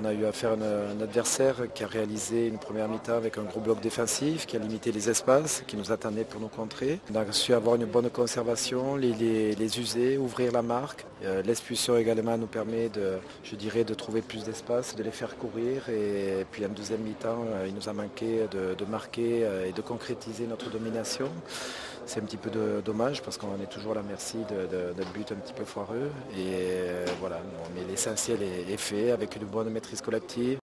On a eu affaire à un adversaire qui a réalisé une première mi-temps avec un gros bloc défensif, qui a limité les espaces, qui nous attendait pour nous contrer. On a su avoir une bonne conservation, les, user, ouvrir la marque. Euh, l'expulsion également nous permet de, trouver plus d'espace, de les faire courir. Et puis en deuxième mi-temps, euh, il nous a manqué de, marquer euh, et de concrétiser notre domination. C'est un petit peu dommage parce qu'on est toujours à la merci d'un but un petit peu foireux. Et voilà, mais l'essentiel est, fait avec une bonne maîtrise collective.